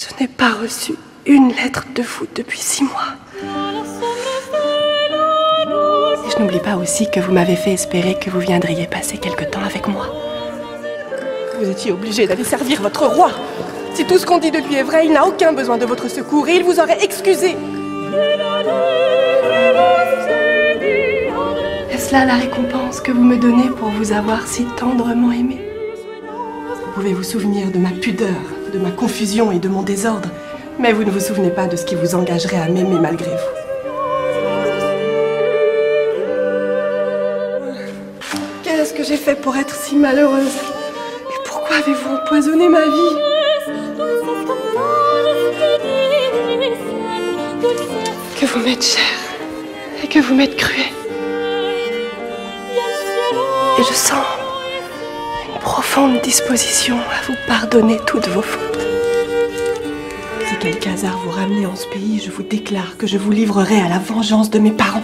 Je n'ai pas reçu une lettre de vous depuis six mois. Et je n'oublie pas aussi que vous m'avez fait espérer que vous viendriez passer quelque temps avec moi. Vous étiez obligé d'aller servir votre roi. Si tout ce qu'on dit de lui est vrai, il n'a aucun besoin de votre secours et il vous aurait excusé. Est-ce là la récompense que vous me donnez pour vous avoir si tendrement aimé? Vous pouvez vous souvenir de ma pudeur, de ma confusion et de mon désordre, mais vous ne vous souvenez pas de ce qui vous engagerait à m'aimer malgré vous. Qu'est-ce que j'ai fait pour être si malheureuse? Et pourquoi avez-vous empoisonné ma vie? Que vous m'êtes cher et que vous m'êtes cruel. Et je sens profonde disposition à vous pardonner toutes vos fautes. Si quelque hasard vous ramenez en ce pays, je vous déclare que je vous livrerai à la vengeance de mes parents.